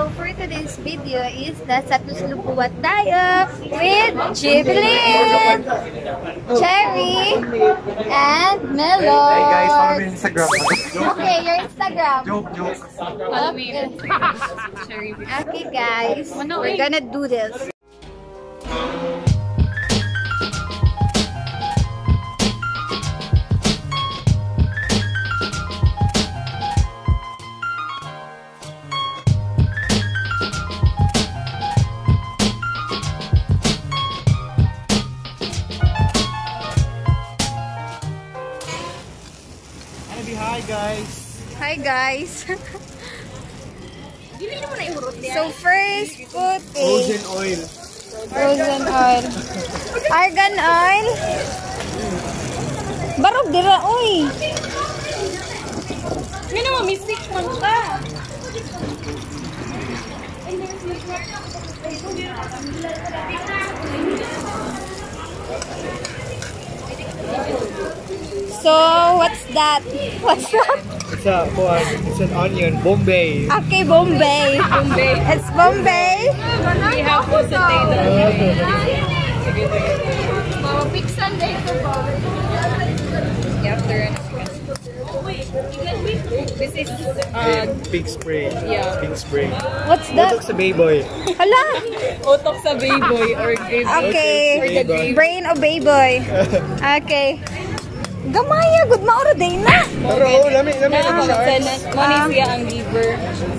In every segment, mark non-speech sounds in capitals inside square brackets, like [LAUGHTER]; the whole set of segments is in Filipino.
So for today's video is nasa Tuslupuat tayo with Jiblin, Cherry, and Melon. Hey guys, follow me on Instagram. Okay, your Instagram. joke, joke. Okay. Okay guys, we're gonna do this. Ano be hi guys. Hi guys. so first, put a Frozen oil. frozen oil. Argan oil. Barog dira, uy. May naman, mistake man ka. So, what's that? What's that? It's a, kuwan, it's an onion, Bombay. Okay, Bombay. Bombay. It's Bombay. We have potato. Mama, pixel na ito po. After This is, uh, Pig spray. Yeah. Pig spray. What's that? sa Bayboy. Hala. utok sa bayboy or gravy. Okay. Or the. Brain o Bayboy. [LAUGHS] Okay. Gamaya, good mauro day na. Pero oh, lami, lami na siya. Nakakasana. Money siya ang liver.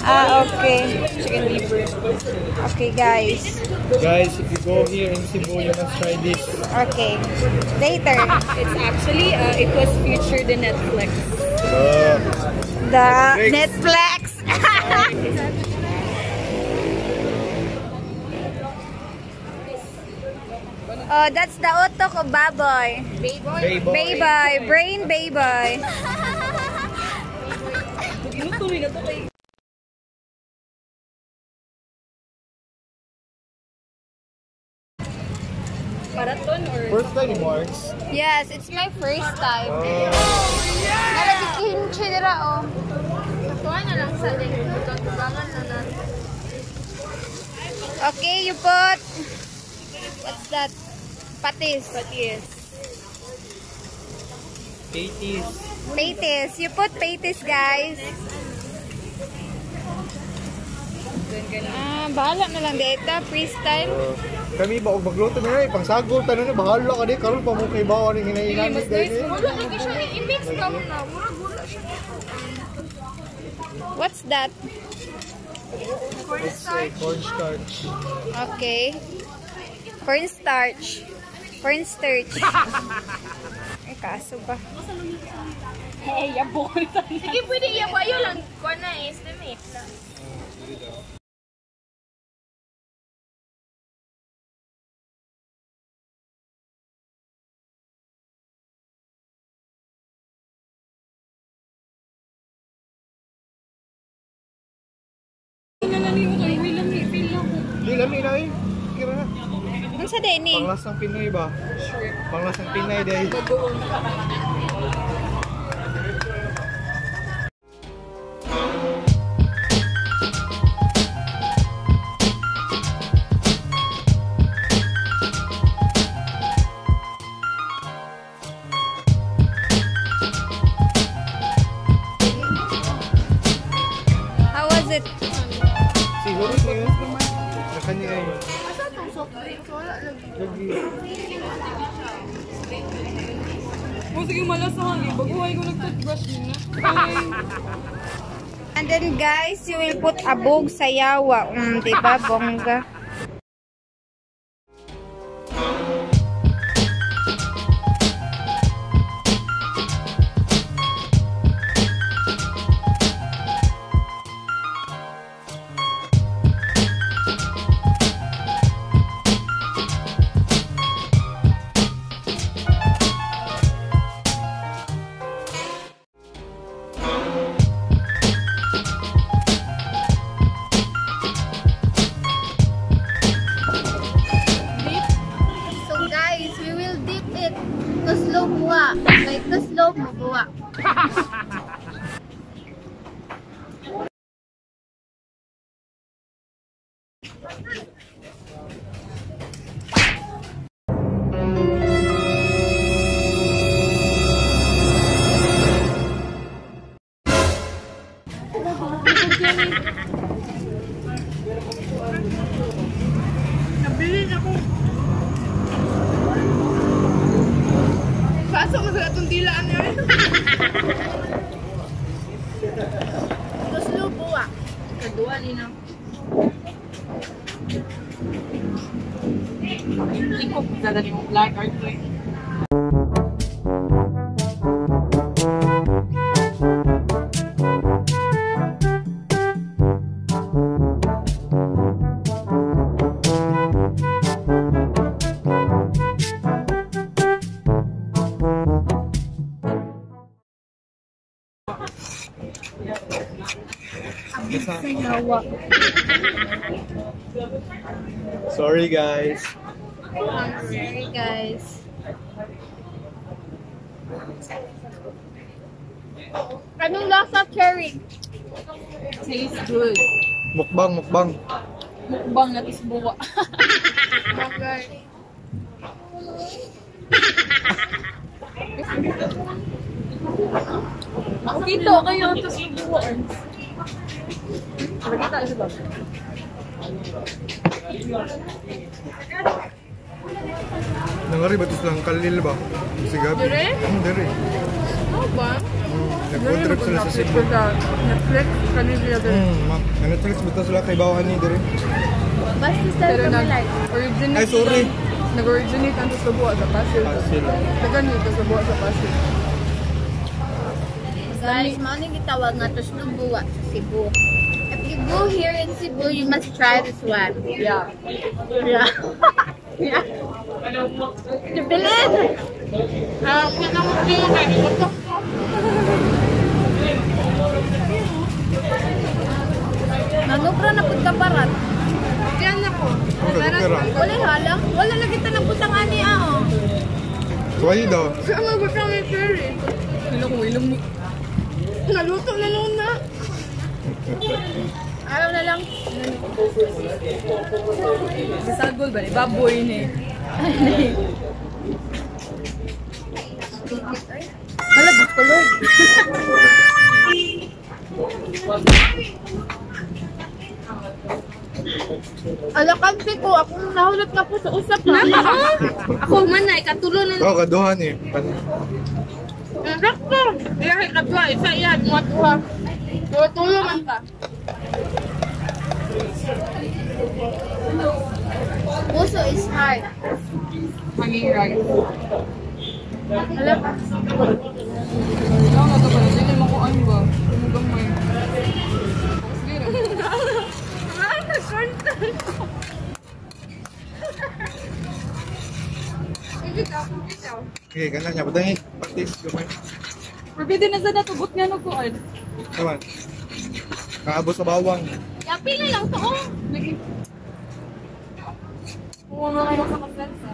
Ah, okay. Chicken liver. Okay, guys. Guys, if you go here in Cebu, you must try this. Okay. Later. It's actually, uh, it was featured in Netflix. Uh, The Netflix. Netflix. [LAUGHS] oh, that's the utok of baboy. Bayboy. Bayboy. Brain bayboy. Inutuloy na to kay... Marathon or... First time ni Marks. Yes, it's my first time. Uh, Nalagikin siya dira, oh. Kuha na lang sa Okay, you put... What's that? Patis. Patis. 80s. Patis. You put patis, guys. Ah, bahala na lang dito. Freestyle. Uh, kami ba og magluto na rin, pang sagol tanon na bahala ka di karon pa mo kay bawa ni hinahingan mas nice ni. mo. I-mix ka na. Siya. What's that? A cornstarch. Okay. Cornstarch. Cornstarch. [LAUGHS] Ay, kaso ba? Hey, yabo. Sige, pwede iyabayo lang. Kuha na, estimate lang. Lami na eh. Kira na. Ano sa Denny? Panglasang Pinoy ba? Panglasang Pinay dahil. How Kung sige malasahan eh. Baguhay ko nag-toothbrush niya. [LAUGHS] And then guys, you will put abog sa yawa. Mm, diba, bongga? Like, the slope mo buwa. [LAUGHS] [LAUGHS] Sorry guys. Sorry, guys. Anong lasa cherry? Tastes good. Mukbang, mukbang. Mukbang na tisbuwa. Dito [LAUGHS] kayo tisbuwaan. Nakita siya ba? Nangari ba ito lang kalil ba? Si Gabi. Dire? Hmm, dire. Ano ba? Nag-food trip sila sa Cebu. Netflix, kanila din. Hmm, ma- na-Netflix ba ito sila kay bawahan ni dire? Basta Pero kami like. originate Ay, sorry. Nag-originate ang Tusabuha sa Pasig. Pasig. Dagan yung Tusabuha sa Pasig. Guys, maraming gitawag nga to Cebu, Cebu. If you go here in Cebu, you must try this one. Yeah. Yeah. [LAUGHS] yeah. Jubilin! Ah, Nanubra na pud ka parat. Kaya na po. Ang pera. Wala halang. Wala lagi tanang putang ani ah. oh. Suwayi daw. Siya ang magbuka may cherry. Ilong mo, ilong mo. Naluto na noon na. [LAUGHS] Araw na lang. Bisagol ba ni? Baboy ni. Hala, biskuloy. Ala kasi ko, ako nahulot ka po sa usap na. ako man na, ikatulo na. Oo, kaduhan eh. Pan- Sakto. Iyahe ka ba? Isa yan. Mga tuha. Tuwa-tulo man ka. Puso is hard. Hanging rice. Ala, Ikaw nga ka pala. Sige mo kung ano ba. Tumugang mo yun. Sige na. Okay, ganun niya. Badangi. Practice. Gamay. Pwede na sa natugot nga no kuan. Naman. Kaabot sa bawang. ya, pila lang to, oh. Oo nga kayo sa kasensa.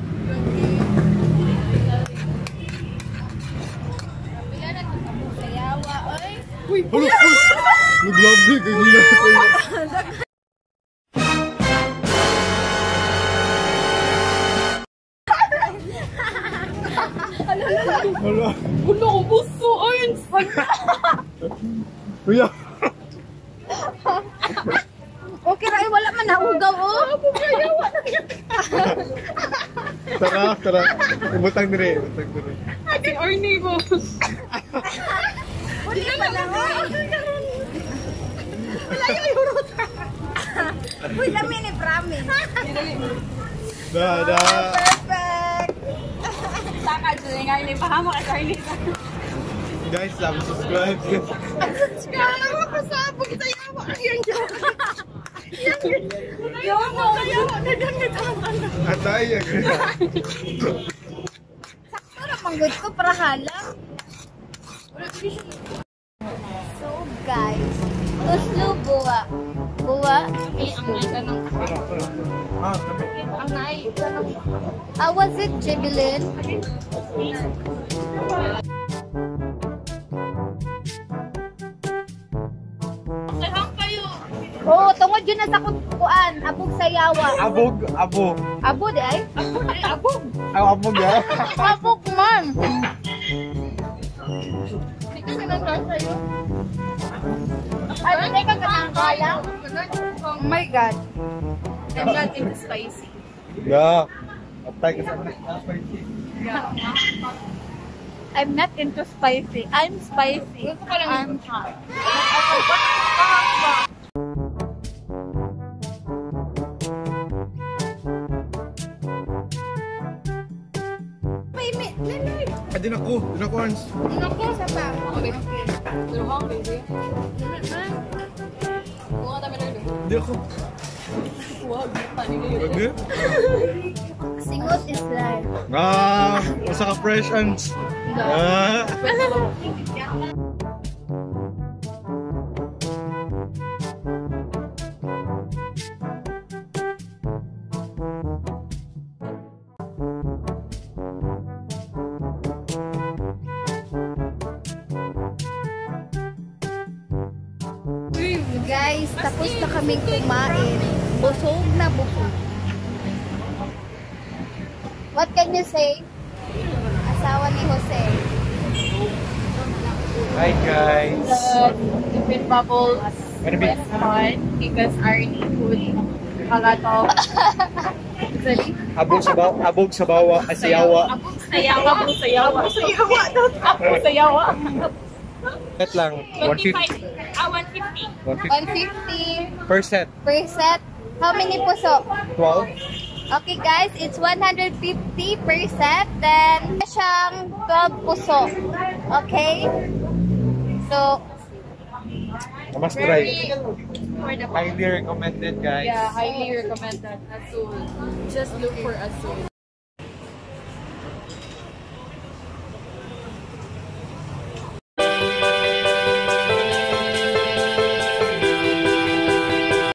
Pila na to sa sayawa, oy. Uy, Ulo! Ulo! Naglabi. Kagila ko yun. Wala. gulo ko puso. Ayun. Kuya. Eh, nahugaw, oh. Tara, tara. Ibutang dire. Ibutang dire. Si Arnie mo. Wala man lang, oh. Wala yung urot. Uy, lami ni promise. Da, da. Perfect. Saka dyan nga ini pahama ka Arnie. Guys, sabi subscribe. Kala mo ko sa abog sayawa. Yan yun. Ayaw Ayaw mo. Nagamit ang ano. Atay. Sakto na ko para halang. So guys, Tuslo buwa. Buwa is. Ang nai. Ah, was it Jibilin? Oo, tungod yun na sa kuan, abog sayawa. Abog, abog. Abo di ay? Ay, abog. Ang abog ya. Abog man. Hindi ka sa'yo. Ay, hindi ka ganang kaya. Oh my God. I'm not into spicy. Ya. Atay ka sa I'm not into spicy. I'm spicy. Gusto ko lang I'm hot. Din ako. Din ako, Arns. Naku, isa pa. Okay. Di ako. Okay. Singot is life. Ah, usa ka fresh, Arns. Ah. Guys, tapos na kaming kumain. Busog na busog. What can you say? Asawa ni Jose. Hi, guys. Different bubbles. Ano ba? It's fun because Arnie put a lot of actually Abog sa bawa, abog sa bawa, asayawa. abog sayawa, abog sayawa, sayawa, abog sayawa. Set lang, 25. Ah, 150. 150 150 per set. per set. How many puso? 12. Okay guys, it's 150 per set. Then, siyang 12 puso. Okay? So, Mas try. Highly recommended, guys. Yeah, highly recommended. Azul. Just look for Azul.